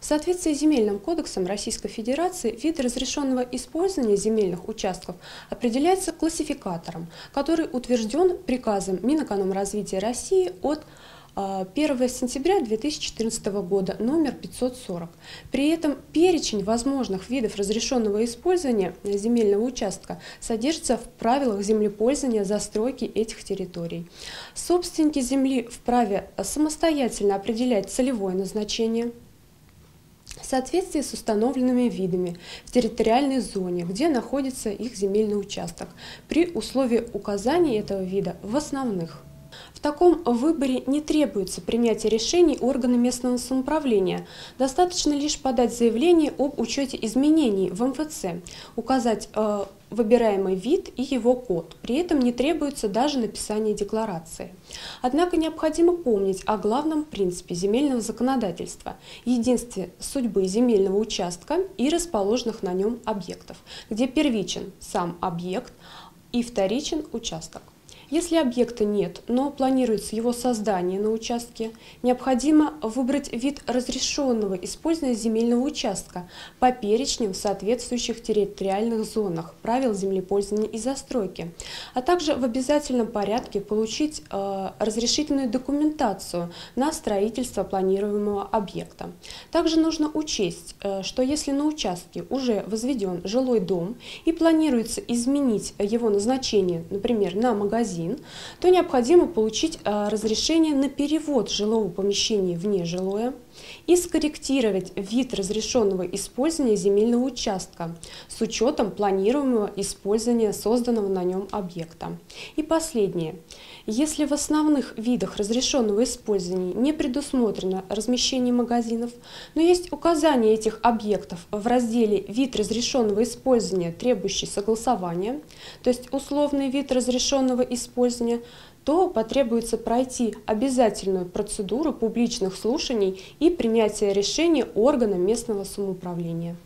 В соответствии с Земельным кодексом Российской Федерации вид разрешенного использования земельных участков определяется классификатором, который утвержден приказом Минэкономразвития России от 1 а, сентября 2014 года, номер 540. При этом перечень возможных видов разрешенного использования земельного участка содержится в правилах землепользования застройки этих территорий. Собственники земли вправе самостоятельно определять целевое назначение, в соответствии с установленными видами в территориальной зоне, где находится их земельный участок, при условии указания этого вида в основных. В таком выборе не требуется принятие решений органа местного самоуправления. Достаточно лишь подать заявление об учете изменений в МФЦ, указать э, выбираемый вид и его код. При этом не требуется даже написание декларации. Однако необходимо помнить о главном принципе земельного законодательства – единстве судьбы земельного участка и расположенных на нем объектов, где первичен сам объект и вторичен участок. Если объекта нет, но планируется его создание на участке, необходимо выбрать вид разрешенного использования земельного участка по перечням в соответствующих территориальных зонах правил землепользования и застройки, а также в обязательном порядке получить э, разрешительную документацию на строительство планируемого объекта. Также нужно учесть, э, что если на участке уже возведен жилой дом и планируется изменить его назначение, например, на магазин, магазин, то необходимо получить э, разрешение на перевод жилого помещения в нежилое и скорректировать вид разрешенного использования земельного участка с учетом планируемого использования созданного на нем объекта. И последнее. Если в основных видах разрешенного использования не предусмотрено размещение магазинов, но есть указание этих объектов в разделе «Вид разрешенного использования, требующий согласования», то есть условный вид разрешенного использования, то потребуется пройти обязательную процедуру публичных слушаний и принятия решения органа местного самоуправления.